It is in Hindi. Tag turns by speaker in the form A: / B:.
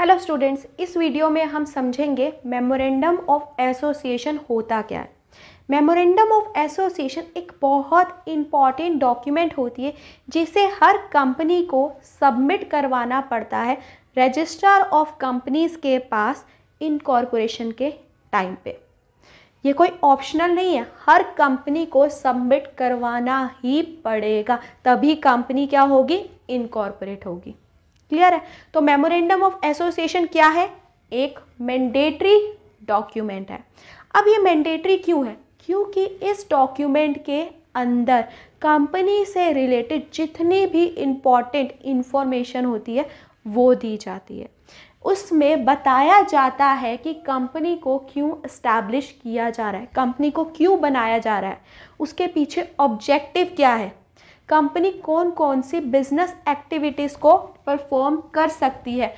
A: हेलो स्टूडेंट्स इस वीडियो में हम समझेंगे मेमोरेंडम ऑफ़ एसोसिएशन होता क्या है। मेमोरेंडम ऑफ़ एसोसिएशन एक बहुत इंपॉर्टेंट डॉक्यूमेंट होती है, जिसे हर कंपनी को सबमिट करवाना पड़ता है रजिस्ट्रार ऑफ़ कंपनीज़ के पास इनकॉर्पोरेशन के टाइम पे। ये कोई ऑप्शनल नहीं है, हर कंपनी को सबमिट करवाना ही पड़ेगा, तभी कंपनी क्या होगी? इनकॉर्पोरेट होगी। क्लियर है? तो मेमोरेंडम ऑफ़ एसोसिएशन क्या है? एक मैंडेटरी डॉक्यूमेंट है। अब ये मैंडेटरी क्यों है? क्योंकि इस डॉक्यूमेंट के अंदर कंपनी से रिलेटेड जितनी भी इंपॉर्टेंट इंफॉर्मेशन होती है, वो दी जाती है। उसमें बताया जाता है कि कंपनी को क्यों इस्टेब्लिश किया जा रहा है कंपनी को क्यों बनाया जा रहा है। उसके पीछे ऑब्जेक्टिव क्या है? कंपनी कौन कौन सी बिज़नेस एक्टिविटीज़ को परफॉर्म कर सकती है?